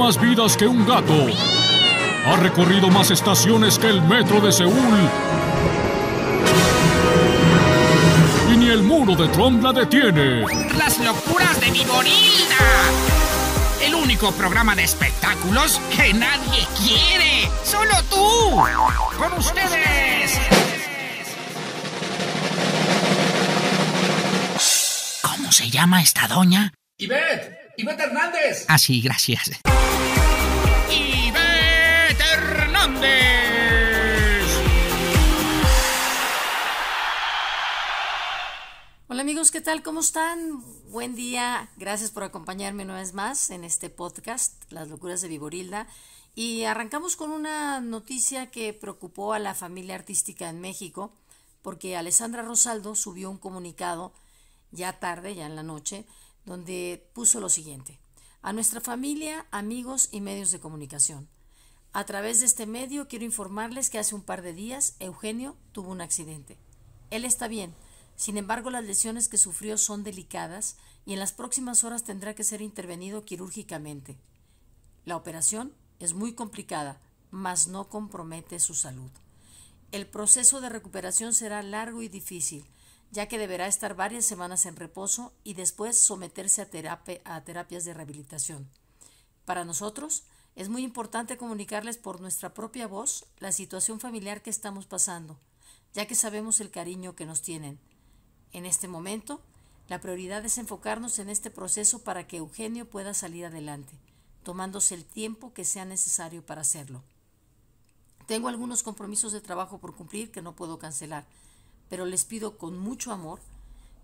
más vidas que un gato. Ha recorrido más estaciones que el metro de Seúl. Y ni el muro de Trump la detiene. Las locuras de Viborilda. El único programa de espectáculos que nadie quiere. Solo tú. Con ustedes. ¿Cómo se llama esta doña? Ivette. Ivette Hernández. Ah, sí, gracias. Ivette Hernández. Hola amigos, ¿qué tal? ¿Cómo están? Buen día. Gracias por acompañarme una vez más en este podcast, Las locuras de Viborilda. Y arrancamos con una noticia que preocupó a la familia artística en México, porque Alessandra Rosaldo subió un comunicado ya tarde, ya en la noche, donde puso lo siguiente. A nuestra familia, amigos y medios de comunicación. A través de este medio quiero informarles que hace un par de días Eugenio tuvo un accidente. Él está bien, sin embargo las lesiones que sufrió son delicadas y en las próximas horas tendrá que ser intervenido quirúrgicamente. La operación es muy complicada, mas no compromete su salud. El proceso de recuperación será largo y difícil, ya que deberá estar varias semanas en reposo y después someterse a, a terapias de rehabilitación. Para nosotros es muy importante comunicarles por nuestra propia voz la situación familiar que estamos pasando, ya que sabemos el cariño que nos tienen. En este momento, la prioridad es enfocarnos en este proceso para que Eugenio pueda salir adelante, tomándose el tiempo que sea necesario para hacerlo. Tengo algunos compromisos de trabajo por cumplir que no puedo cancelar, pero les pido con mucho amor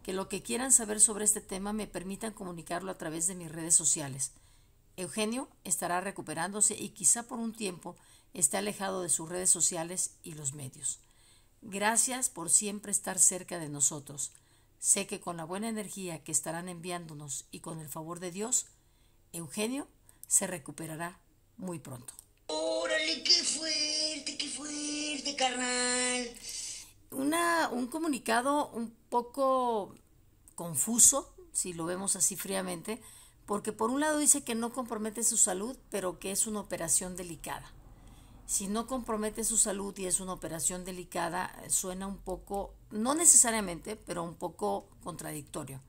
que lo que quieran saber sobre este tema me permitan comunicarlo a través de mis redes sociales. Eugenio estará recuperándose y quizá por un tiempo esté alejado de sus redes sociales y los medios. Gracias por siempre estar cerca de nosotros. Sé que con la buena energía que estarán enviándonos y con el favor de Dios, Eugenio se recuperará muy pronto. ¡Órale, qué fuerte, qué fuerte, carnal! Una, un comunicado un poco confuso, si lo vemos así fríamente, porque por un lado dice que no compromete su salud, pero que es una operación delicada. Si no compromete su salud y es una operación delicada, suena un poco, no necesariamente, pero un poco contradictorio.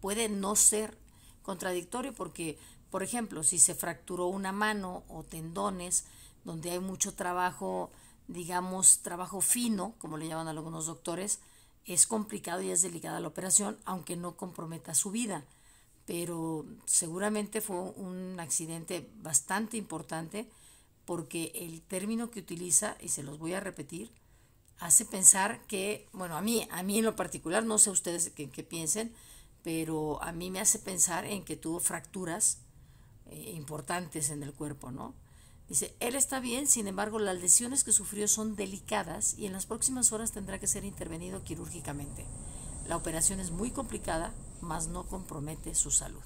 Puede no ser contradictorio porque, por ejemplo, si se fracturó una mano o tendones, donde hay mucho trabajo digamos, trabajo fino, como le llaman algunos doctores, es complicado y es delicada la operación, aunque no comprometa su vida. Pero seguramente fue un accidente bastante importante porque el término que utiliza, y se los voy a repetir, hace pensar que, bueno, a mí, a mí en lo particular, no sé ustedes qué, piensen, pero a mí me hace pensar en que tuvo fracturas eh, importantes en el cuerpo, ¿no? Dice, él está bien, sin embargo, las lesiones que sufrió son delicadas y en las próximas horas tendrá que ser intervenido quirúrgicamente. La operación es muy complicada, mas no compromete su salud.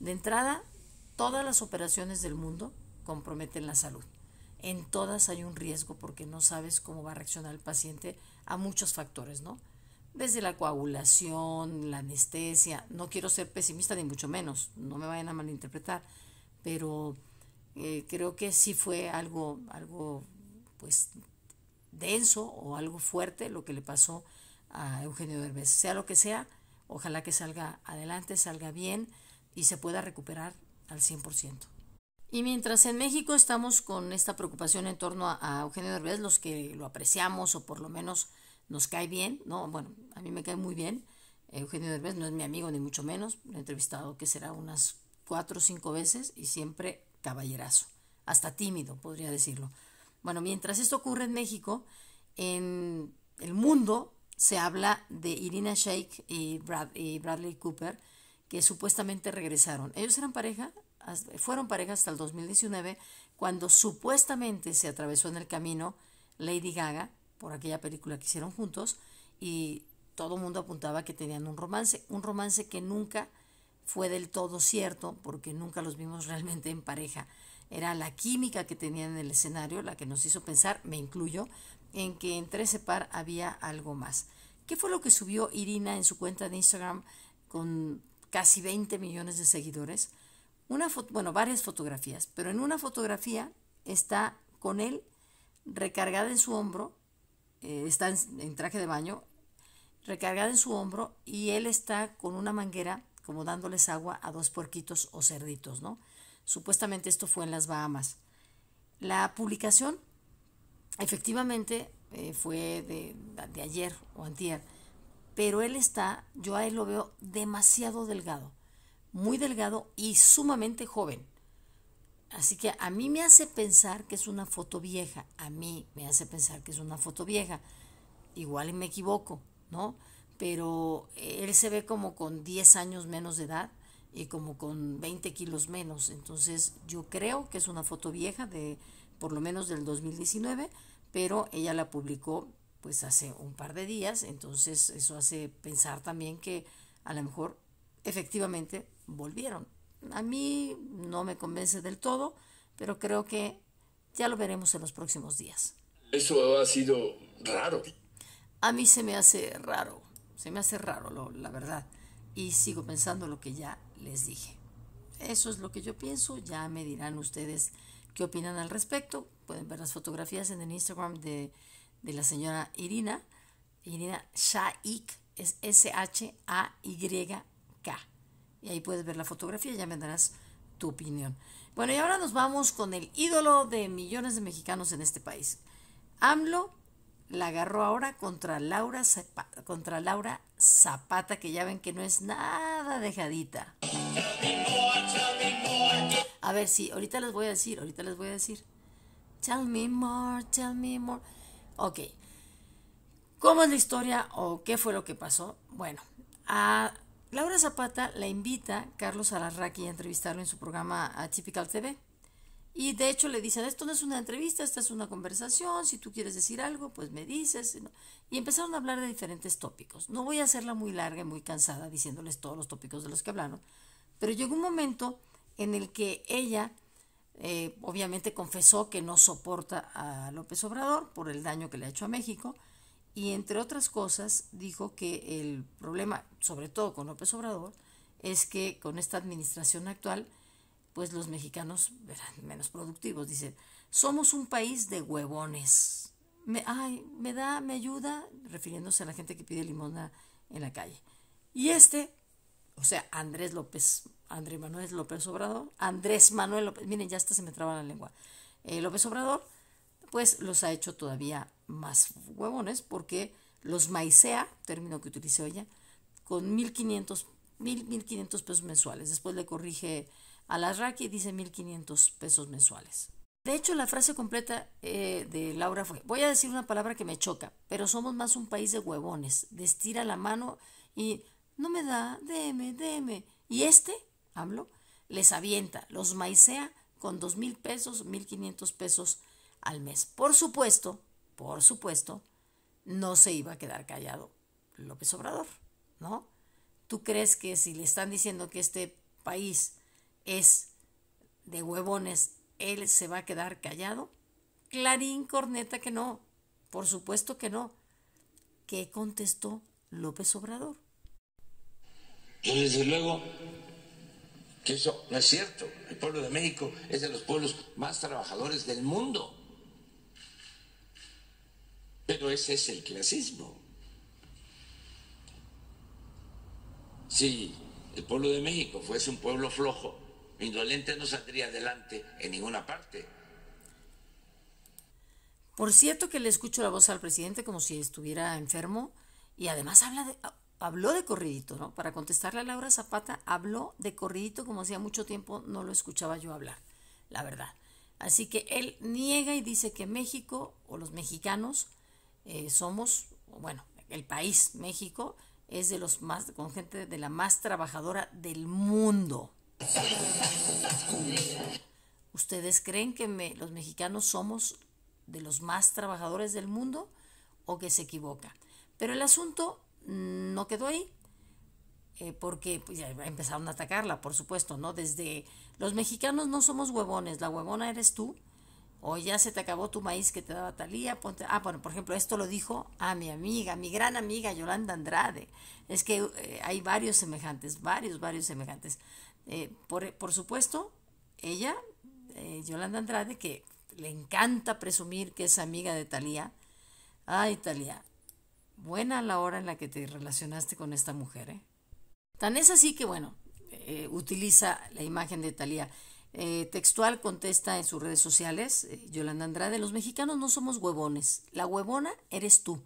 De entrada, todas las operaciones del mundo comprometen la salud. En todas hay un riesgo porque no sabes cómo va a reaccionar el paciente a muchos factores, ¿no? Desde la coagulación, la anestesia. No quiero ser pesimista ni mucho menos, no me vayan a malinterpretar, pero eh, creo que sí fue algo, algo pues denso o algo fuerte lo que le pasó a Eugenio Derbez. Sea lo que sea, ojalá que salga adelante, salga bien y se pueda recuperar al 100%. Y mientras en México estamos con esta preocupación en torno a, Eugenio Derbez, los que lo apreciamos o por lo menos nos cae bien, no, bueno, a mí me cae muy bien. Eugenio Derbez no es mi amigo ni mucho menos, lo he entrevistado que será unas cuatro o cinco veces y siempre caballerazo, hasta tímido, podría decirlo. Bueno, mientras esto ocurre en México, en el mundo se habla de Irina Shayk y, Bradley Cooper, que supuestamente regresaron. Ellos eran pareja, fueron pareja hasta el 2019, cuando supuestamente se atravesó en el camino Lady Gaga, por aquella película que hicieron juntos, y todo el mundo apuntaba que tenían un romance, un romance que nunca fue del todo cierto porque nunca los vimos realmente en pareja. Era la química que tenían en el escenario la que nos hizo pensar, me incluyo, en que entre ese par había algo más. ¿Qué fue lo que subió Irina en su cuenta de Instagram con casi 20 millones de seguidores? una foto, bueno, varias fotografías, pero en una fotografía está con él recargada en su hombro, eh, está en, en traje de baño, recargada en su hombro y él está con una manguera como dándoles agua a dos puerquitos o cerditos, ¿no? Supuestamente esto fue en las Bahamas. La publicación efectivamente eh, fue de, de ayer o antier, pero él está, yo a él lo veo demasiado delgado, muy delgado y sumamente joven. Así que a mí me hace pensar que es una foto vieja, a mí me hace pensar que es una foto vieja. Igual me equivoco, ¿no? Pero él se ve como con 10 años menos de edad y como con 20 kilos menos. Entonces yo creo que es una foto vieja de por lo menos del 2019, pero ella la publicó pues hace un par de días, entonces eso hace pensar también que a lo mejor efectivamente volvieron. A mí no me convence del todo, pero creo que ya lo veremos en los próximos días. Eso ha sido raro. A mí se me hace raro, se me hace raro, la verdad. Y sigo pensando lo que ya les dije. Eso es lo que yo pienso, ya me dirán ustedes qué opinan al respecto. Pueden ver las fotografías en el Instagram de, de la señora Irina. Irina Shaik, es S-H-A-Y-K. Y ahí puedes ver la fotografía y ya me darás tu opinión. Bueno, y ahora nos vamos con el ídolo de millones de mexicanos en este país. AMLO la agarró ahora contra Laura, Zapata, contra Laura Zapata, que ya ven que no es nada dejadita. A ver, sí, ahorita les voy a decir, ahorita les voy a decir. Tell me more, tell me more. Ok. ¿Cómo es la historia o qué fue lo que pasó? Bueno, a Laura Zapata la invita Carlos Alarraqui a entrevistarlo en su programa Typical TV. Y de hecho le dicen, esto no es una entrevista, esta es una conversación, si tú quieres decir algo, pues me dices. Y empezaron a hablar de diferentes tópicos. No voy a hacerla muy larga y muy cansada diciéndoles todos los tópicos de los que hablaron, pero llegó un momento en el que ella eh, obviamente confesó que no soporta a López Obrador por el daño que le ha hecho a México y entre otras cosas dijo que el problema, sobre todo con López Obrador, es que con esta administración actual, pues los mexicanos eran menos productivos. Dice, somos un país de huevones. Me, ay, me da, me ayuda, refiriéndose a la gente que pide limosna en la calle. Y este, o sea, Andrés López, Andrés Manuel López Obrador, Andrés Manuel López, miren, ya hasta se me traba la lengua. Eh, López Obrador, pues los ha hecho todavía más huevones porque los maicea, término que utilicé ella, con 1.500 mil, 1500 pesos mensuales. Después le corrige a la RAC y dice 1.500 pesos mensuales. De hecho, la frase completa eh, de Laura fue, voy a decir una palabra que me choca, pero somos más un país de huevones, de estira la mano y no me da, deme, deme. Y este, hablo, les avienta, los maicea con dos mil pesos, mil quinientos pesos al mes. Por supuesto, por supuesto, no se iba a quedar callado López Obrador, ¿no? ¿Tú crees que si le están diciendo que este país es de huevones, él se va a quedar callado? Clarín corneta que no, por supuesto que no. ¿Qué contestó López Obrador? Y desde luego que eso no es cierto. El pueblo de México es de los pueblos más trabajadores del mundo. Pero ese es el clasismo. Si el pueblo de México fuese un pueblo flojo, indolente no saldría adelante en ninguna parte. Por cierto que le escucho la voz al presidente como si estuviera enfermo y además habla de, habló de corridito, ¿no? Para contestarle a Laura Zapata, habló de corridito como hacía mucho tiempo no lo escuchaba yo hablar, la verdad. Así que él niega y dice que México o los mexicanos eh, somos, bueno, el país México es de los más, con gente de la más trabajadora del mundo. ¿Ustedes creen que me, los mexicanos somos de los más trabajadores del mundo o que se equivoca? Pero el asunto no quedó ahí, eh, porque pues, ya empezaron a atacarla, por supuesto, ¿no? Desde los mexicanos no somos huevones, la huevona eres tú, o ya se te acabó tu maíz que te daba Talía, ah, bueno, por ejemplo, esto lo dijo a mi amiga, mi gran amiga Yolanda Andrade, es que eh, hay varios semejantes, varios, varios semejantes. Eh, por, por, supuesto, ella, eh, Yolanda Andrade, que le encanta presumir que es amiga de Talía. Ay, Talía, buena la hora en la que te relacionaste con esta mujer, ¿eh? Tan es así que, bueno, eh, utiliza la imagen de Talía. Textual contesta en sus redes sociales, Yolanda Andrade, los mexicanos no somos huevones, la huevona eres tú.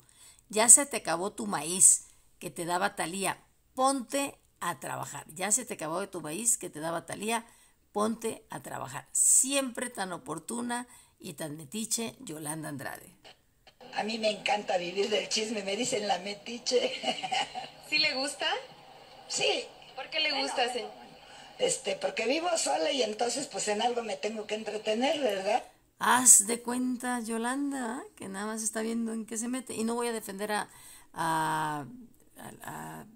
Ya se te acabó tu maíz que te daba Talía, ponte a trabajar. Ya se te acabó de tu maíz que te daba Talía, ponte a trabajar. Siempre tan oportuna y tan metiche, Yolanda Andrade. A mí me encanta vivir del chisme, me dicen la metiche. ¿Sí le gusta? Sí. ¿Por qué le gusta, señor? Este, porque vivo sola y entonces pues en algo me tengo que entretener, ¿verdad? Haz de cuenta, Yolanda, que nada más está viendo en qué se mete. Y no voy a defender a, a, a,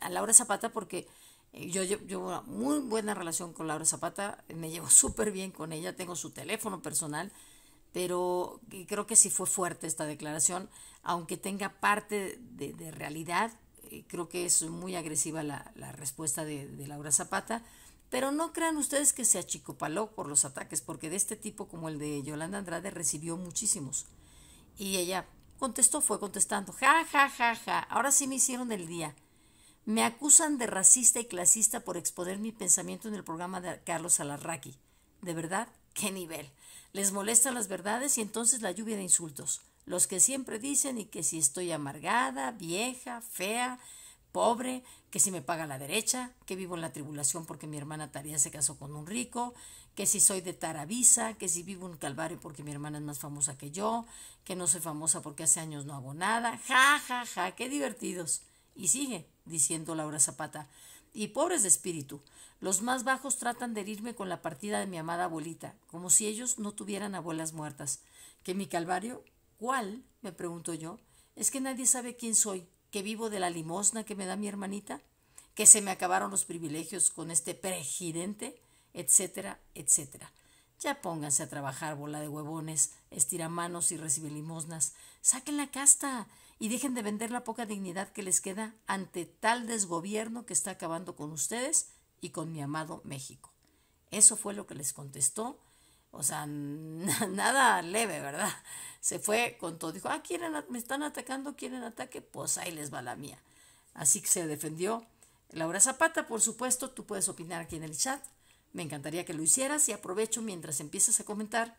a Laura Zapata porque yo llevo una muy buena relación con Laura Zapata, me llevo súper bien con ella, tengo su teléfono personal, pero creo que sí fue fuerte esta declaración, aunque tenga parte de, de realidad, creo que es muy agresiva la, la respuesta de, de, Laura Zapata, pero no crean ustedes que se achicopaló por los ataques, porque de este tipo como el de Yolanda Andrade recibió muchísimos. Y ella contestó, fue contestando, ja, ja, ja, ja, ahora sí me hicieron el día. Me acusan de racista y clasista por exponer mi pensamiento en el programa de Carlos Alarraqui. ¿De verdad? ¿Qué nivel? Les molestan las verdades y entonces la lluvia de insultos. Los que siempre dicen y que si estoy amargada, vieja, fea, pobre, que si me paga la derecha, que vivo en la tribulación porque mi hermana Taría se casó con un rico, que si soy de Taravisa, que si vivo en Calvario porque mi hermana es más famosa que yo, que no soy famosa porque hace años no hago nada. Ja, ja, ja, qué divertidos. Y sigue diciendo Laura Zapata. Y pobres de espíritu, los más bajos tratan de herirme con la partida de mi amada abuelita, como si ellos no tuvieran abuelas muertas. Que mi calvario, ¿cuál? me pregunto yo. Es que nadie sabe quién soy, que vivo de la limosna que me da mi hermanita, que se me acabaron los privilegios con este presidente, etcétera, etcétera. Ya pónganse a trabajar, bola de huevones, estiramanos y recibe limosnas. Saquen la casta y dejen de vender la poca dignidad que les queda ante tal desgobierno que está acabando con ustedes y con mi amado México. Eso fue lo que les contestó. O sea, nada leve, ¿verdad? Se fue con todo. Dijo, ah, ¿quieren, me están atacando, quieren ataque, pues ahí les va la mía. Así que se defendió Laura Zapata, por supuesto, tú puedes opinar aquí en el chat. Me encantaría que lo hicieras y aprovecho mientras empiezas a comentar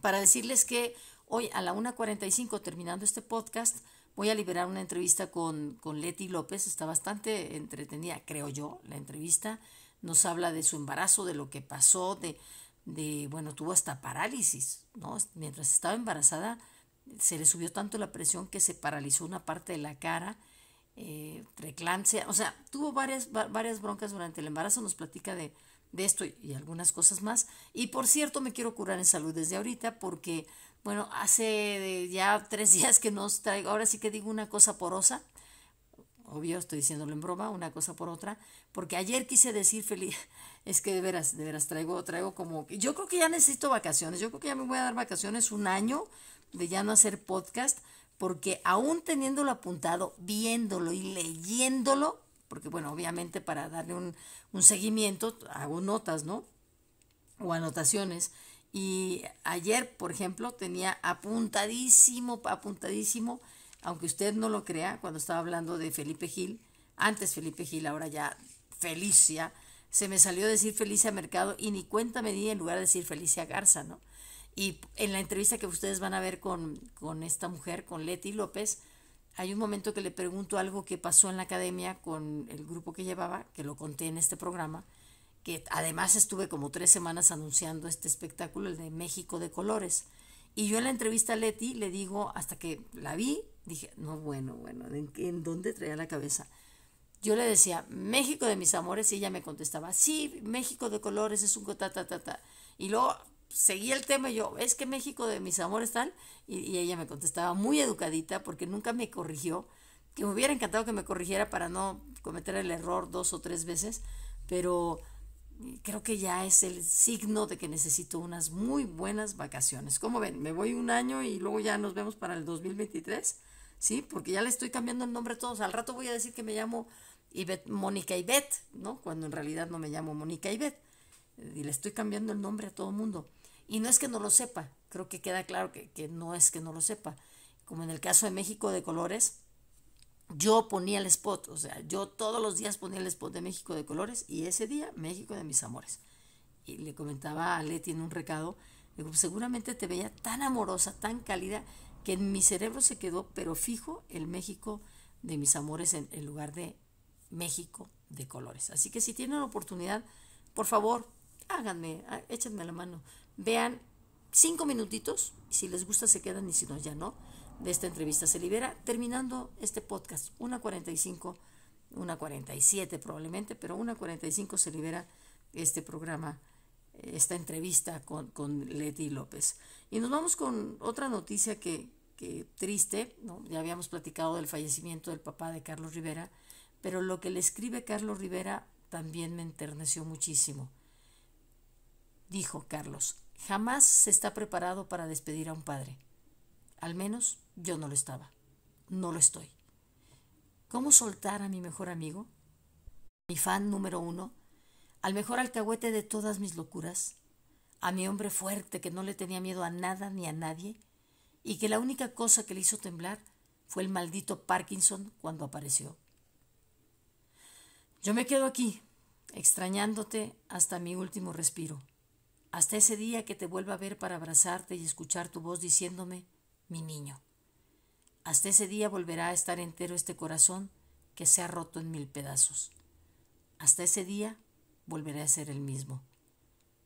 para decirles que Hoy a la 1.45, terminando este podcast, voy a liberar una entrevista con, con Leti López. Está bastante entretenida, creo yo, la entrevista. Nos habla de su embarazo, de lo que pasó, de, de bueno, tuvo hasta parálisis, ¿no? Mientras estaba embarazada, se le subió tanto la presión que se paralizó una parte de la cara, eh, o sea, tuvo varias, varias broncas durante el embarazo. Nos platica de, de esto y, algunas cosas más. Y por cierto, me quiero curar en salud desde ahorita porque bueno, hace ya tres días que nos traigo, ahora sí que digo una cosa porosa, obvio estoy diciéndolo en broma, una cosa por otra, porque ayer quise decir feliz, es que de veras, de veras traigo, traigo como, yo creo que ya necesito vacaciones, yo creo que ya me voy a dar vacaciones un año de ya no hacer podcast, porque aún teniéndolo apuntado, viéndolo y leyéndolo, porque bueno, obviamente para darle un, un seguimiento hago notas, ¿no? O anotaciones y ayer, por ejemplo, tenía apuntadísimo, apuntadísimo, aunque usted no lo crea, cuando estaba hablando de Felipe Gil, antes Felipe Gil, ahora ya Felicia, se me salió decir Felicia Mercado y ni cuenta me di en lugar de decir Felicia Garza, ¿no? Y en la entrevista que ustedes van a ver con, con esta mujer, con Leti López, hay un momento que le pregunto algo que pasó en la academia con el grupo que llevaba, que lo conté en este programa, que además estuve como tres semanas anunciando este espectáculo, el de México de Colores. Y yo en la entrevista a Leti le digo, hasta que la vi, dije, no, bueno, bueno, ¿en, en dónde traía la cabeza? Yo le decía, México de mis amores, y ella me contestaba, sí, México de Colores es un ta, ta, ta, ta. Y luego seguía el tema y yo, es que México de mis amores tal, y, y ella me contestaba muy educadita porque nunca me corrigió, que me hubiera encantado que me corrigiera para no cometer el error dos o tres veces, pero creo que ya es el signo de que necesito unas muy buenas vacaciones. ¿Cómo ven? Me voy un año y luego ya nos vemos para el 2023, ¿sí? Porque ya le estoy cambiando el nombre a todos. Al rato voy a decir que me llamo Ivette, Mónica Ivette, ¿no? Cuando en realidad no me llamo Mónica Ivette. Y le estoy cambiando el nombre a todo mundo. Y no es que no lo sepa, creo que queda claro que, que no es que no lo sepa. Como en el caso de México de Colores, yo ponía el spot, o sea, yo todos los días ponía el spot de México de Colores y ese día México de mis amores. Y le comentaba a Leti en un recado, digo, seguramente te veía tan amorosa, tan cálida, que en mi cerebro se quedó, pero fijo, el México de mis amores en, en lugar de México de Colores. Así que si tienen la oportunidad, por favor, háganme, échenme la mano. Vean cinco minutitos, si les gusta se quedan y si no, ya no, de esta entrevista se libera, terminando este podcast, una 45, una 47 probablemente, pero una 45 se libera este programa, esta entrevista con, con Leti López. Y nos vamos con otra noticia que, que triste, ¿no? ya habíamos platicado del fallecimiento del papá de Carlos Rivera, pero lo que le escribe Carlos Rivera también me enterneció muchísimo. Dijo Carlos, jamás se está preparado para despedir a un padre. Al menos yo no lo estaba. No lo estoy. ¿Cómo soltar a mi mejor amigo? Mi fan número uno, al mejor alcahuete de todas mis locuras, a mi hombre fuerte que no le tenía miedo a nada ni a nadie, y que la única cosa que le hizo temblar fue el maldito Parkinson cuando apareció. Yo me quedo aquí, extrañándote hasta mi último respiro, hasta ese día que te vuelva a ver para abrazarte y escuchar tu voz diciéndome, mi niño. Hasta ese día volverá a estar entero este corazón que se ha roto en mil pedazos. Hasta ese día volveré a ser el mismo.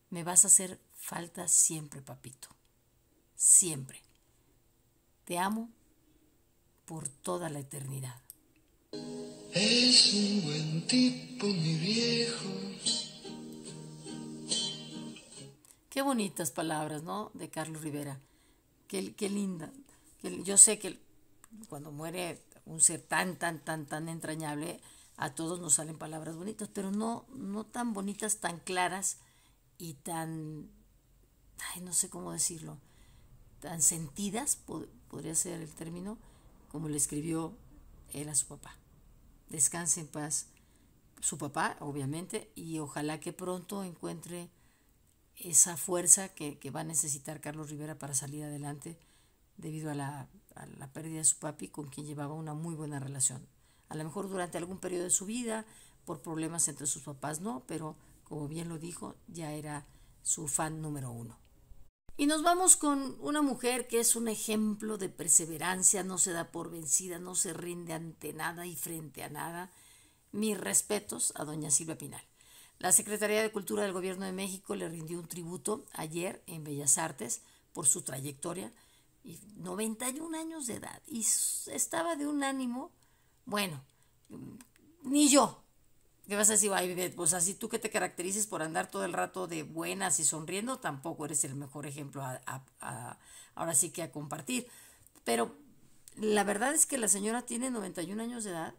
Me vas a hacer falta siempre, papito. Siempre. Te amo por toda la eternidad. Es un buen tipo, mi viejo. Qué bonitas palabras, ¿no? De Carlos Rivera. Qué, linda. Yo sé que cuando muere un ser tan, tan, tan, tan entrañable, a todos nos salen palabras bonitas, pero no, no tan bonitas, tan claras y tan, ay, no sé cómo decirlo, tan sentidas, podría ser el término, como le escribió él a su papá. Descanse en paz su papá, obviamente, y ojalá que pronto encuentre esa fuerza que, va a necesitar Carlos Rivera para salir adelante debido a la, a la pérdida de su papi con quien llevaba una muy buena relación. A lo mejor durante algún periodo de su vida, por problemas entre sus papás no, pero como bien lo dijo, ya era su fan número uno. Y nos vamos con una mujer que es un ejemplo de perseverancia, no se da por vencida, no se rinde ante nada y frente a nada. Mis respetos a doña Silvia Pinal. La Secretaría de Cultura del Gobierno de México le rindió un tributo ayer en Bellas Artes por su trayectoria, y 91 años de edad, y estaba de un ánimo, bueno, ni yo. ¿Qué vas a decir? Ay, pues así tú que te caracterices por andar todo el rato de buenas y sonriendo, tampoco eres el mejor ejemplo ahora sí que a compartir. Pero la verdad es que la señora tiene 91 años de edad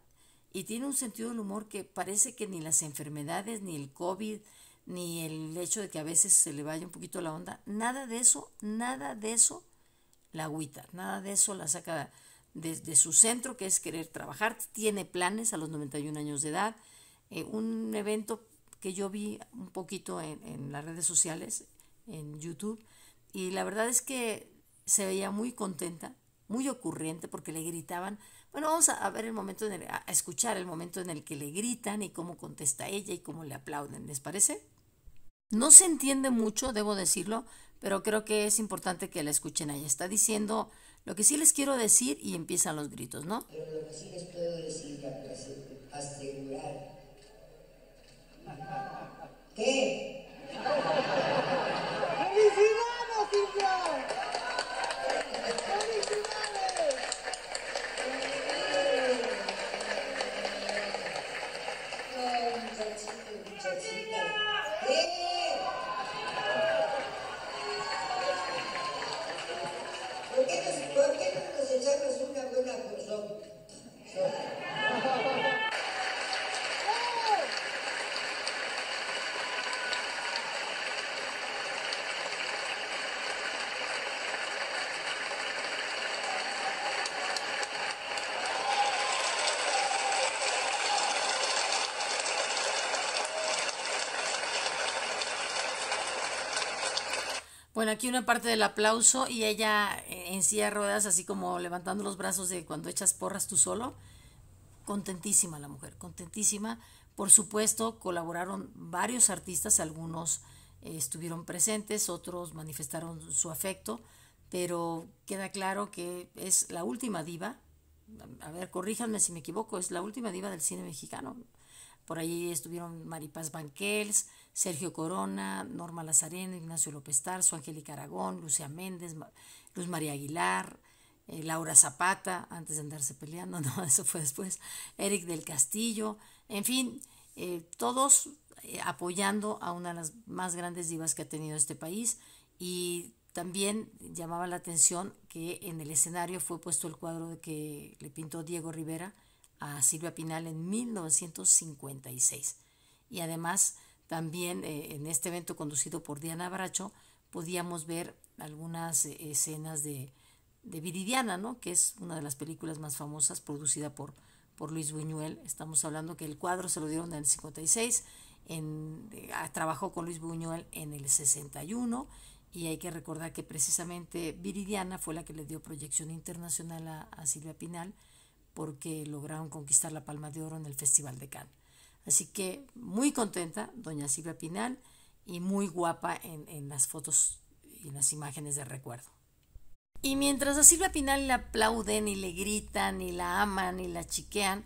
y tiene un sentido del humor que parece que ni las enfermedades, ni el COVID, ni el hecho de que a veces se le vaya un poquito la onda, nada de eso, nada de eso la agüita, nada de eso la saca de, su centro, que es querer trabajar, tiene planes a los 91 años de edad, eh, un evento que yo vi un poquito en, en las redes sociales, en YouTube, y la verdad es que se veía muy contenta, muy ocurriente, porque le gritaban, bueno, vamos a, ver el momento, en a escuchar el momento en el que le gritan y cómo contesta ella y cómo le aplauden, ¿les parece? No se entiende mucho, debo decirlo, pero creo que es importante que la escuchen ahí. Está diciendo lo que sí les quiero decir y empiezan los gritos, ¿no? Pero lo que sí les puedo decir. ¿Qué? ¡Felicidades, Cintia! ¡Felicidades! Oh, muchachito, muchachita. ¿Qué? ¿Por qué, nos, ¿Por qué no nos echamos una buena porción? Bueno, aquí una parte del aplauso y ella eh, en silla de ruedas, así como levantando los brazos de cuando echas porras tú solo. Contentísima la mujer, contentísima. Por supuesto, colaboraron varios artistas, algunos eh, estuvieron presentes, otros manifestaron su afecto, pero queda claro que es la última diva. A ver, corríjanme si me equivoco, es la última diva del cine mexicano. Por ahí estuvieron Maripaz Banquels, Sergio Corona, Norma Lazareno, Ignacio López Tarso, Angélica Aragón, Lucia Méndez, Luz María Aguilar, eh, Laura Zapata, antes de andarse peleando, no, eso fue después, Eric del Castillo, en fin, eh, todos eh, apoyando a una de las más grandes divas que ha tenido este país. Y también llamaba la atención que en el escenario fue puesto el cuadro que le pintó Diego Rivera, a Silvia Pinal en 1956. Y además también eh, en este evento conducido por Diana Bracho podíamos ver algunas eh, escenas de, de, Viridiana, ¿no? que es una de las películas más famosas producida por, por Luis Buñuel. Estamos hablando que el cuadro se lo dieron en el 56, en, eh, trabajó con Luis Buñuel en el 61 y hay que recordar que precisamente Viridiana fue la que le dio proyección internacional a, a Silvia Pinal porque lograron conquistar la Palma de Oro en el Festival de Cannes. Así que muy contenta, doña Silvia Pinal, y muy guapa en, en las fotos y las imágenes de recuerdo. Y mientras a Silvia Pinal le aplauden y le gritan y la aman y la chiquean,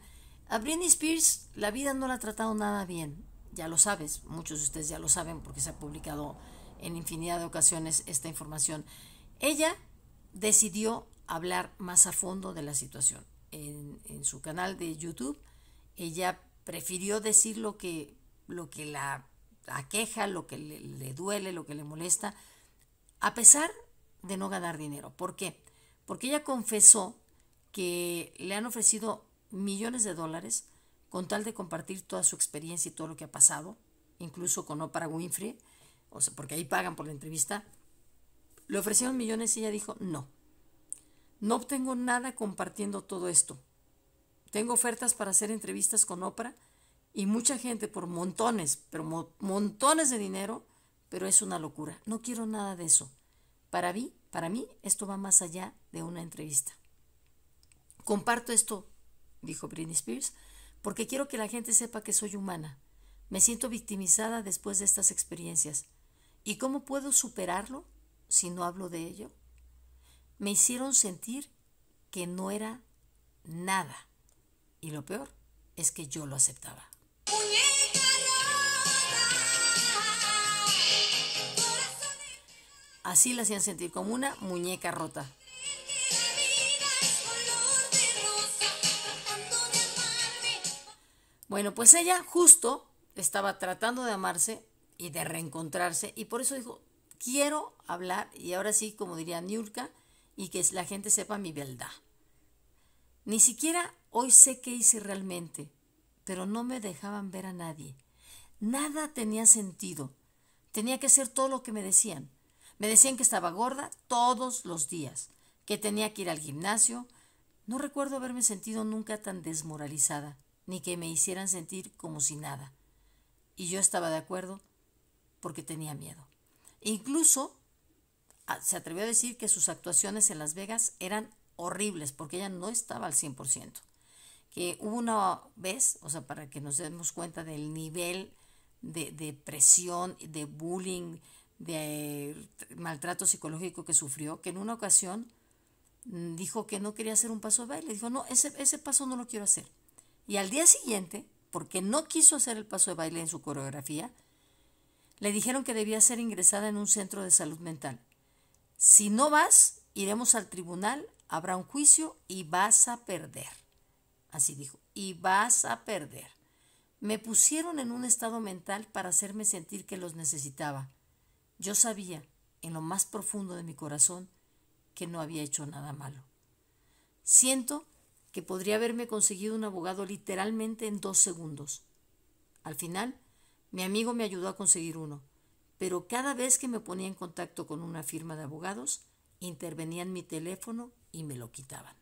a Britney Spears la vida no la ha tratado nada bien. Ya lo sabes, muchos de ustedes ya lo saben porque se ha publicado en infinidad de ocasiones esta información. Ella decidió hablar más a fondo de la situación en, su canal de YouTube, ella prefirió decir lo que, lo que la aqueja, lo que le, le, duele, lo que le molesta, a pesar de no ganar dinero. ¿Por qué? Porque ella confesó que le han ofrecido millones de dólares con tal de compartir toda su experiencia y todo lo que ha pasado, incluso con Oprah Winfrey, o sea, porque ahí pagan por la entrevista. Le ofrecieron millones y ella dijo no. No obtengo nada compartiendo todo esto. Tengo ofertas para hacer entrevistas con Oprah y mucha gente por montones, pero montones de dinero, pero es una locura. No quiero nada de eso. Para mí, para mí esto va más allá de una entrevista. Comparto esto, dijo Britney Spears, porque quiero que la gente sepa que soy humana. Me siento victimizada después de estas experiencias. ¿Y cómo puedo superarlo si no hablo de ello? Me hicieron sentir que no era nada. Y lo peor es que yo lo aceptaba. Así la hacían sentir como una muñeca rota. Bueno, pues ella justo estaba tratando de amarse y de reencontrarse y por eso dijo, quiero hablar y ahora sí, como diría Niurka, y que la gente sepa mi verdad. Ni siquiera hoy sé qué hice realmente, pero no me dejaban ver a nadie. Nada tenía sentido. Tenía que hacer todo lo que me decían. Me decían que estaba gorda todos los días, que tenía que ir al gimnasio. No recuerdo haberme sentido nunca tan desmoralizada, ni que me hicieran sentir como si nada. Y yo estaba de acuerdo porque tenía miedo. Incluso se atrevió a decir que sus actuaciones en Las Vegas eran horribles porque ella no estaba al 100%. Que hubo una vez, o sea, para que nos demos cuenta del nivel de, de presión, de bullying, de maltrato psicológico que sufrió, que en una ocasión mm, dijo que no quería hacer un paso de baile. Dijo, no, ese, ese paso no lo quiero hacer. Y al día siguiente, porque no quiso hacer el paso de baile en su coreografía, le dijeron que debía ser ingresada en un centro de salud mental. Si no vas, iremos al tribunal, habrá un juicio y vas a perder. Así dijo, y vas a perder. Me pusieron en un estado mental para hacerme sentir que los necesitaba. Yo sabía, en lo más profundo de mi corazón, que no había hecho nada malo. Siento que podría haberme conseguido un abogado literalmente en dos segundos. Al final, mi amigo me ayudó a conseguir uno pero cada vez que me ponía en contacto con una firma de abogados, intervenían mi teléfono y me lo quitaban.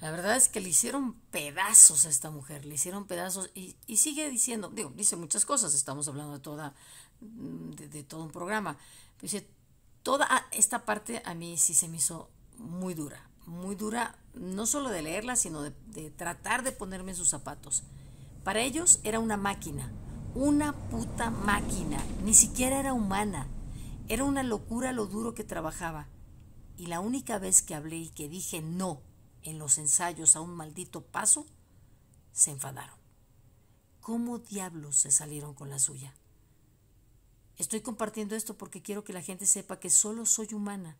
La verdad es que le hicieron pedazos a esta mujer, le hicieron pedazos y, y sigue diciendo, digo, dice muchas cosas, estamos hablando de toda, de, de todo un programa. Dice, toda ah, esta parte a mí sí se me hizo muy dura, muy dura, no solo de leerla, sino de tratar de ponerme en sus zapatos. Para ellos era una máquina, una puta máquina, ni siquiera era humana. Era una locura lo duro que trabajaba. Y la única vez que hablé y que dije no en los ensayos a un maldito paso, se enfadaron. ¿Cómo diablos se salieron con la suya? Estoy compartiendo esto porque quiero que la gente sepa que solo soy humana.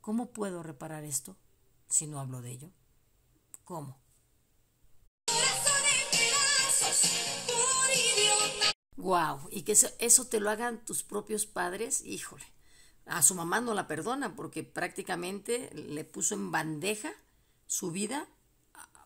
¿Cómo puedo reparar esto si no hablo de ello? ¿Cómo? Wow, y que eso, te lo hagan tus propios padres, híjole. A su mamá no la perdona porque prácticamente le puso en bandeja su vida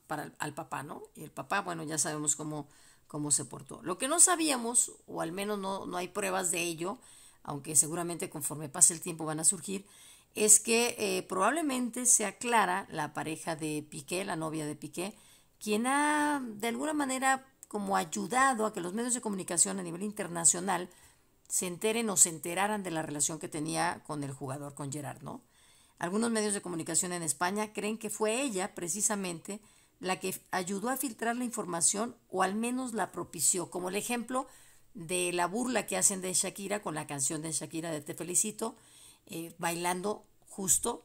para al papá, ¿no? Y el papá, bueno, ya sabemos cómo, cómo se portó. Lo que no sabíamos, o al menos no, no hay pruebas de ello, aunque seguramente conforme pase el tiempo van a surgir, es que eh, probablemente sea Clara, la pareja de Piqué, la novia de Piqué, quien ha de alguna manera como ayudado a que los medios de comunicación a nivel internacional se enteren o se enteraran de la relación que tenía con el jugador, con Gerard, ¿no? Algunos medios de comunicación en España creen que fue ella precisamente la que ayudó a filtrar la información o al menos la propició, como el ejemplo de la burla que hacen de Shakira con la canción de Shakira de Te Felicito, eh, bailando justo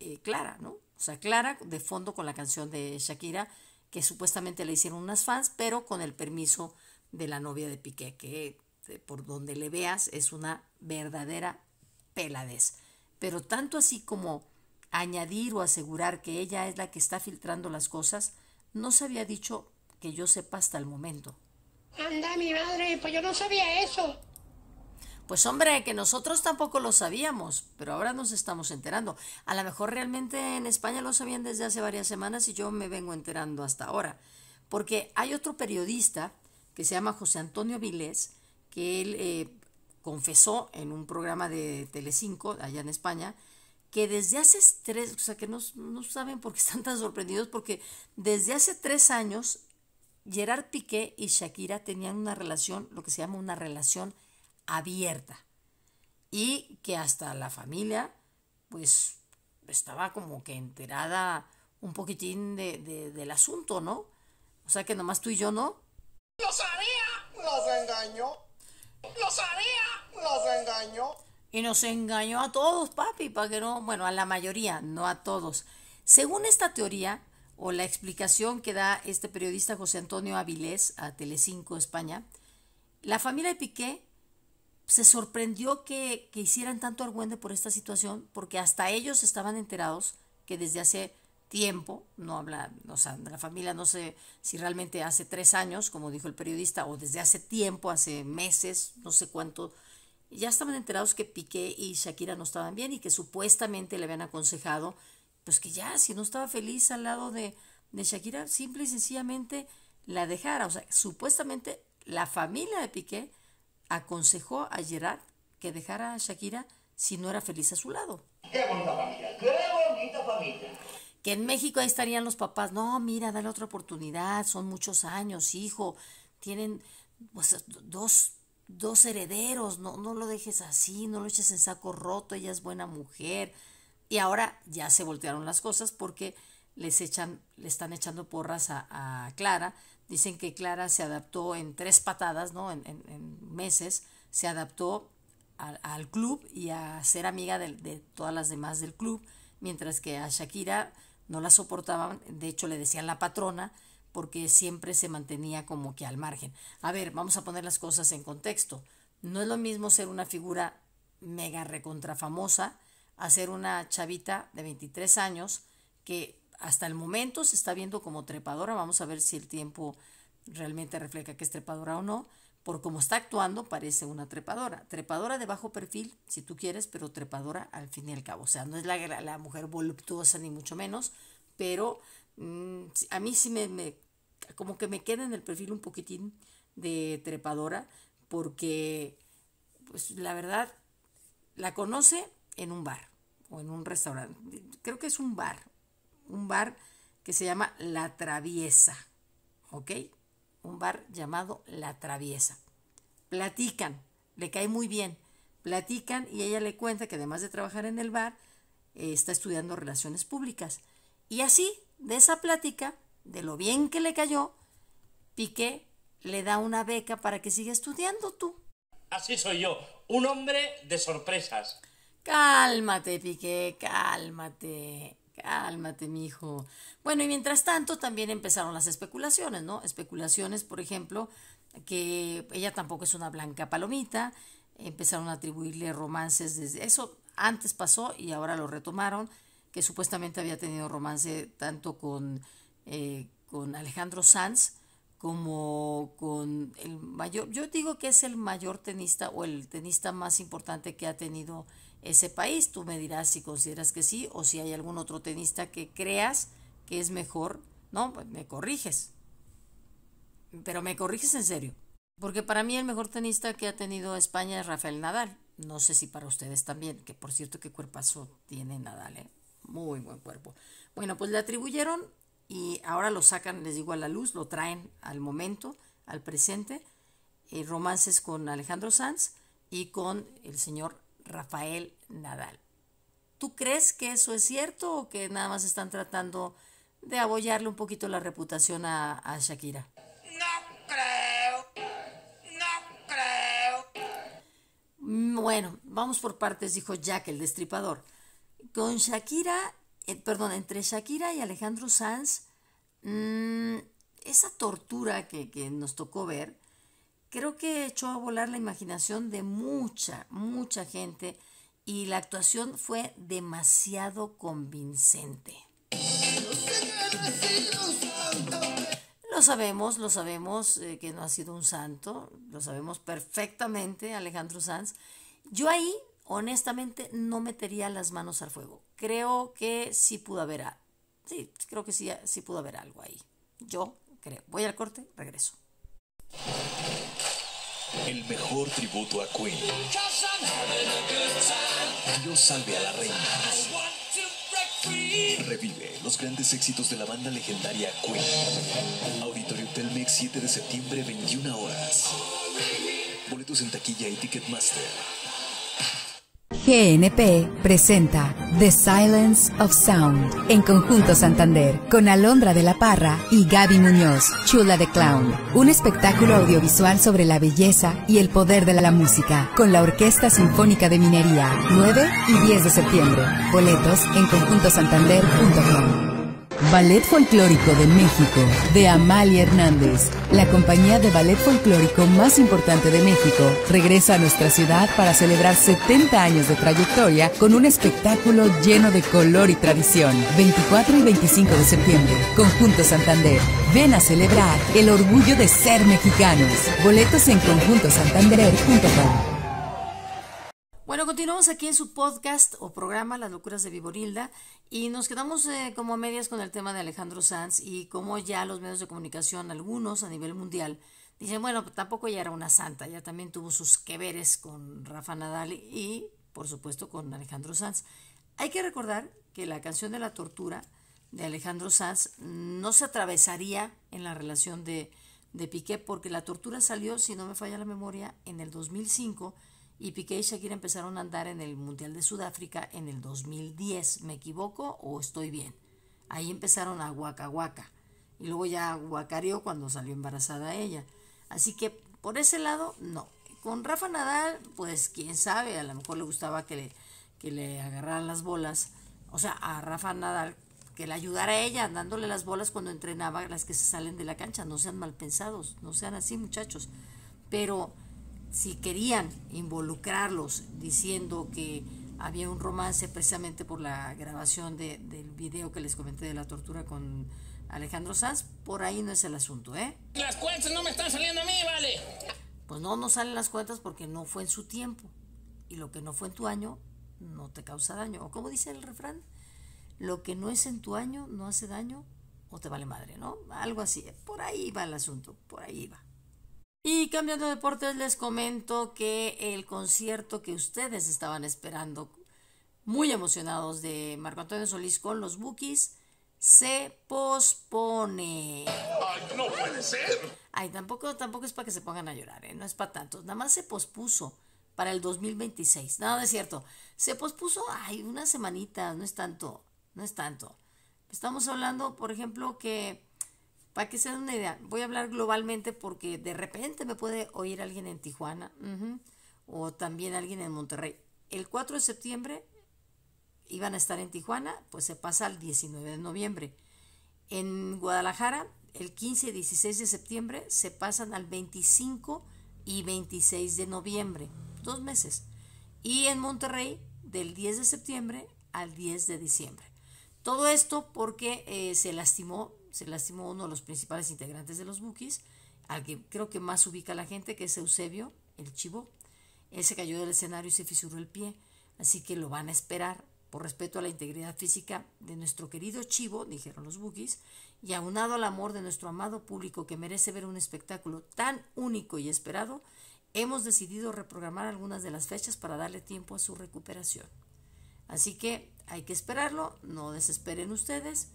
eh, Clara, ¿no? O sea, Clara de fondo con la canción de Shakira, que supuestamente le hicieron unas fans, pero con el permiso de la novia de Piqué, que eh, por donde le veas es una verdadera peladez. Pero tanto así como añadir o asegurar que ella es la que está filtrando las cosas, no se había dicho que yo sepa hasta el momento. Anda, mi madre, pues yo no sabía eso. Pues hombre, que nosotros tampoco lo sabíamos, pero ahora nos estamos enterando. A lo mejor realmente en España lo sabían desde hace varias semanas y yo me vengo enterando hasta ahora. Porque hay otro periodista que se llama José Antonio Vilés, que él eh, confesó en un programa de Telecinco, allá en España, que desde hace tres, o sea, que no, no saben por qué están tan sorprendidos, porque desde hace tres años Gerard Piqué y Shakira tenían una relación, lo que se llama una relación abierta. Y que hasta la familia, pues, estaba como que enterada un poquitín de, de, del asunto, ¿no? O sea que nomás tú y yo no. ¡Lo sabía! ¡Los engañó! ¡Lo sabía! ¡Los engañó! Y nos engañó a todos, papi, para que no, bueno, a la mayoría, no a todos. Según esta teoría, o la explicación que da este periodista José Antonio Avilés a Telecinco España, la familia de Piqué se sorprendió que, que hicieran tanto argüende por esta situación, porque hasta ellos estaban enterados que desde hace tiempo, no habla, o sea, la familia no sé si realmente hace tres años, como dijo el periodista, o desde hace tiempo, hace meses, no sé cuánto, ya estaban enterados que Piqué y Shakira no estaban bien y que supuestamente le habían aconsejado, pues que ya, si no estaba feliz al lado de, de Shakira, simple y sencillamente la dejara. O sea, supuestamente la familia de Piqué aconsejó a Gerard que dejara a Shakira si no era feliz a su lado. Qué bonita familia, qué bonita familia. Que en México ahí estarían los papás, no, mira, dale otra oportunidad, son muchos años, hijo, tienen pues, dos, dos herederos, no, no lo dejes así, no lo eches en saco roto, ella es buena mujer. Y ahora ya se voltearon las cosas porque les echan, le están echando porras a, a Clara, Dicen que Clara se adaptó en tres patadas, ¿no? En, meses, se adaptó al, club y a ser amiga de, de, todas las demás del club, mientras que a Shakira no la soportaban, de hecho le decían la patrona, porque siempre se mantenía como que al margen. A ver, vamos a poner las cosas en contexto. No es lo mismo ser una figura mega recontra famosa a ser una chavita de 23 años que hasta el momento se está viendo como trepadora. Vamos a ver si el tiempo realmente refleja que es trepadora o no. Por cómo está actuando, parece una trepadora. Trepadora de bajo perfil, si tú quieres, pero trepadora al fin y al cabo. O sea, no es la, la mujer voluptuosa ni mucho menos, pero mmm, a mí sí me, me, como que me queda en el perfil un poquitín de trepadora, porque, pues la verdad, la conoce en un bar o en un restaurante. Creo que es un bar, un bar que se llama La Traviesa, ¿ok? Un bar llamado La Traviesa. Platican, le cae muy bien, platican y ella le cuenta que además de trabajar en el bar, eh, está estudiando relaciones públicas. Y así, de esa plática, de lo bien que le cayó, Piqué le da una beca para que siga estudiando tú. Así soy yo, un hombre de sorpresas. Cálmate, Piqué, cálmate, cálmate, mijo. Bueno, y mientras tanto también empezaron las especulaciones, ¿no? Especulaciones, por ejemplo, que ella tampoco es una blanca palomita, empezaron a atribuirle romances desde eso antes pasó y ahora lo retomaron, que supuestamente había tenido romance tanto con, eh, con Alejandro Sanz como con el mayor, yo digo que es el mayor tenista o el tenista más importante que ha tenido ese país. Tú me dirás si consideras que sí o si hay algún otro tenista que creas que es mejor. No, pues me corriges. Pero me corriges en serio. Porque para mí el mejor tenista que ha tenido España es Rafael Nadal. No sé si para ustedes también, que por cierto qué cuerpazo tiene Nadal, ¿eh? Muy buen cuerpo. Bueno, pues le atribuyeron y ahora lo sacan, les digo, a la luz, lo traen al momento, al presente, eh, romances con Alejandro Sanz y con el señor Rafael Nadal. ¿Tú crees que eso es cierto o que nada más están tratando de abollarle un poquito la reputación a, a Shakira? No creo. No creo. Mm, Bueno, vamos por partes, dijo Jack el destripador. Con Shakira, eh, perdón, entre Shakira y Alejandro Sanz, mm, esa tortura que, que nos tocó ver, creo que echó a volar la imaginación de mucha, mucha gente y la actuación fue demasiado convincente. Lo sabemos, lo sabemos eh, que no ha sido un santo, lo sabemos perfectamente Alejandro Sanz. Yo ahí, honestamente, no metería las manos al fuego. Creo que sí pudo haber, sí, creo que sí, sí pudo haber algo ahí. Yo creo. Voy al corte, regreso. El mejor tributo a Queen. Dios salve a la reina. Revive los grandes éxitos de la banda legendaria Queen. Auditorio Telmex 7 de septiembre, 21 horas. Boletos en taquilla y Ticketmaster. GNP presenta The Silence of Sound en conjunto Santander con Alondra de la Parra y Gaby Muñoz, Chula de Clown. Un espectáculo audiovisual sobre la belleza y el poder de la música con la Orquesta Sinfónica de Minería 9 y 10 de septiembre. Boletos en conjuntosantander.com. Ballet Folclórico de México, de Amalia Hernández. La compañía de ballet folclórico más importante de México regresa a nuestra ciudad para celebrar 70 años de trayectoria con un espectáculo lleno de color y tradición. 24 y 25 de septiembre, Conjunto Santander. Ven a celebrar el orgullo de ser mexicanos. Boletos en conjuntosantander.com. Bueno, continuamos aquí en su podcast o programa Las locuras de Viborilda y nos quedamos eh, como a medias con el tema de Alejandro Sanz y cómo ya los medios de comunicación, algunos a nivel mundial, dicen, bueno, tampoco ella era una santa, ella también tuvo sus que veres con Rafa Nadal y, por supuesto, con Alejandro Sanz. Hay que recordar que la canción de la tortura de Alejandro Sanz no se atravesaría en la relación de, de Piqué porque la tortura salió, si no me falla la memoria, en el 2005 y Piqué y Shakira empezaron a andar en el Mundial de Sudáfrica en el 2010. ¿Me equivoco o estoy bien? Ahí empezaron a guaca guaca. Y luego ya guacareó cuando salió embarazada ella. Así que por ese lado, no. Con Rafa Nadal, pues quién sabe, a lo mejor le gustaba que le, que le agarraran las bolas. O sea, a Rafa Nadal, que le ayudara a ella dándole las bolas cuando entrenaba las que se salen de la cancha. No sean mal pensados, no sean así muchachos. Pero si querían involucrarlos diciendo que había un romance precisamente por la grabación de, del video que les comenté de la tortura con Alejandro Sanz, por ahí no es el asunto, ¿eh? Las cuentas no me están saliendo a mí, vale. Pues no, no salen las cuentas porque no fue en su tiempo. Y lo que no fue en tu año no te causa daño. O como dice el refrán, lo que no es en tu año no hace daño o te vale madre, ¿no? Algo así. Por ahí va el asunto, por ahí va. Y cambiando de deportes, les comento que el concierto que ustedes estaban esperando, muy emocionados, de Marco Antonio Solís con los Bookies, se pospone. Ay, no puede ser. Ay, tampoco, tampoco es para que se pongan a llorar, ¿eh? no es para tanto. Nada más se pospuso para el 2026. No, no es cierto. Se pospuso, ay, una semanita, no es tanto, no es tanto. Estamos hablando, por ejemplo, que, para que se den una idea, voy a hablar globalmente porque de repente me puede oír alguien en Tijuana o también alguien en Monterrey. El 4 de septiembre iban a estar en Tijuana, pues se pasa al 19 de noviembre. En Guadalajara, el 15 y 16 de septiembre se pasan al 25 y 26 de noviembre, dos meses. Y en Monterrey, del 10 de septiembre al 10 de diciembre. Todo esto porque eh, se lastimó, se lastimó uno de los principales integrantes de los Bookies, al que creo que más ubica la gente, que es Eusebio, el chivo. Él se cayó del escenario y se fisuró el pie, así que lo van a esperar por respeto a la integridad física de nuestro querido chivo, dijeron los Bookies, y aunado al amor de nuestro amado público que merece ver un espectáculo tan único y esperado, hemos decidido reprogramar algunas de las fechas para darle tiempo a su recuperación. Así que hay que esperarlo, no desesperen ustedes,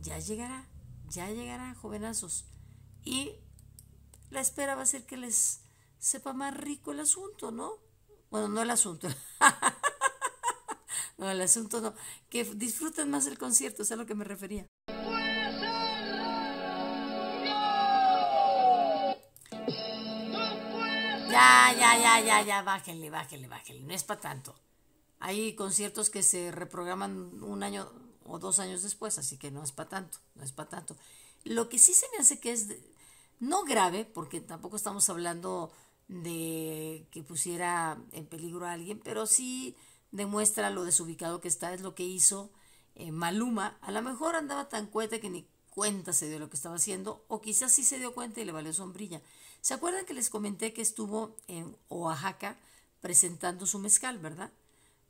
ya llegará, ya llegará, jovenazos. Y la espera va a ser que les sepa más rico el asunto, ¿no? Bueno, no el asunto. no, el asunto no. Que disfruten más el concierto, es a lo que me refería. Ya, ya, ya, ya, ya, bájenle, bájenle, bájenle. No es para tanto. Hay conciertos que se reprograman un año o dos años después, así que no es para tanto, no es para tanto. Lo que sí se me hace que es no grave, porque tampoco estamos hablando de que pusiera en peligro a alguien, pero sí demuestra lo desubicado que está, es lo que hizo eh, Maluma. A lo mejor andaba tan cueta que ni cuenta se dio lo que estaba haciendo, o quizás sí se dio cuenta y le valió sombrilla. ¿Se acuerdan que les comenté que estuvo en Oaxaca presentando su mezcal, verdad?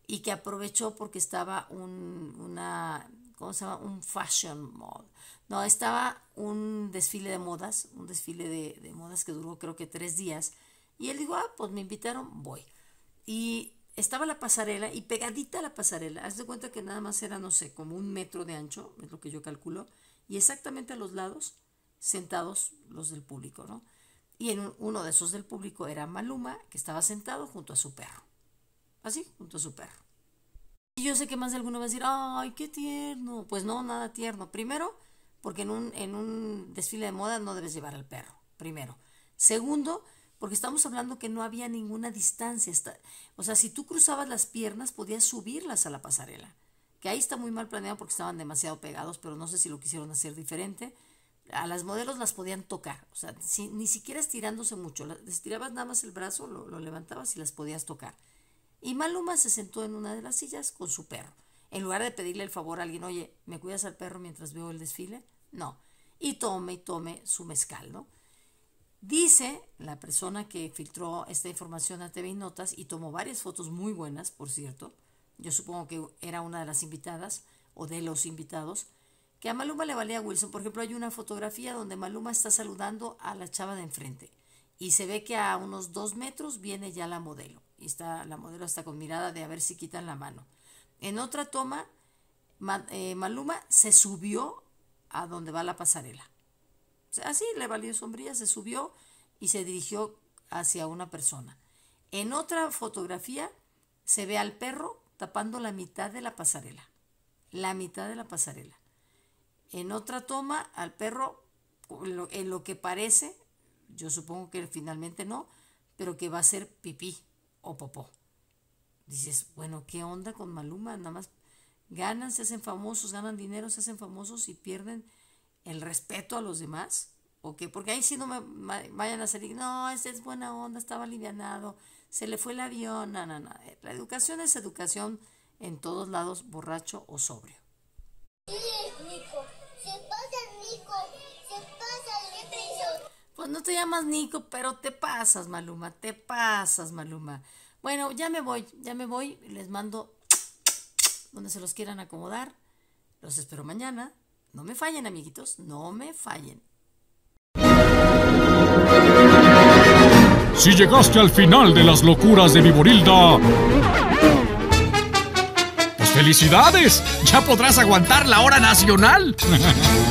Y que aprovechó porque estaba un, una, ¿cómo se llama? Un fashion mall. No, estaba un desfile de modas, un desfile de, de modas que duró creo que tres días. Y él dijo, ah, pues me invitaron, voy. Y estaba la pasarela y pegadita la pasarela, haz de cuenta que nada más era, no sé, como un metro de ancho, es lo que yo calculo, y exactamente a los lados sentados los del público, ¿no? Y en un- uno de esos del público era Maluma, que estaba sentado junto a su perro. Así, junto a su perro. Y yo sé que más de alguno va a decir, ay, qué tierno. Pues no, nada tierno. Primero, porque en un, en un desfile de moda no debes llevar al perro. Primero. Segundo, porque estamos hablando que no había ninguna distancia. O sea, si tú cruzabas las piernas, podías subirlas a la pasarela. Que ahí está muy mal planeado porque estaban demasiado pegados, pero no sé si lo quisieron hacer diferente. A las modelos las podían tocar, o sea, ni siquiera estirándose mucho. Estirabas nada más el brazo, lo, lo levantabas y las podías tocar. Y Maluma se sentó en una de las sillas con su perro. En lugar de pedirle el favor a alguien, oye, ¿me cuidas al perro mientras veo el desfile? No. Y tome y tome su mezcal, ¿no? Dice la persona que filtró esta información a TV y Notas y tomó varias fotos muy buenas, por cierto. Yo supongo que era una de las invitadas o de los invitados. Que a Maluma le valía a Wilson. Por ejemplo, hay una fotografía donde Maluma está saludando a la chava de enfrente. Y se ve que a unos dos metros viene ya la modelo. Y está, la modelo está con mirada de a ver si quitan la mano. En otra toma, Ma- eh, Maluma se subió a donde va la pasarela. Así le valió sombrilla, se subió y se dirigió hacia una persona. En otra fotografía se ve al perro tapando la mitad de la pasarela. La mitad de la pasarela. En otra toma al perro, en lo que parece, yo supongo que finalmente no, pero que va a ser pipí o popó. Dices, bueno, ¿qué onda con Maluma? Nada más ganan, se hacen famosos, ganan dinero, se hacen famosos y pierden el respeto a los demás. ¿O qué? Porque ahí sí no me vayan a salir, no, ese es buena onda, estaba alivianado, se le fue el avión, no, no, no. La educación es educación en todos lados, borracho o sobrio. Nico, se Pues no te llamas Nico, pero te pasas, Maluma, te pasas, Maluma. Bueno, ya me voy, ya me voy, les mando donde se los quieran acomodar. Los espero mañana. No me fallen, amiguitos, no me fallen. Si llegaste al final de las locuras de Viborilda, pues ¡Felicidades! Ya podrás aguantar la hora nacional.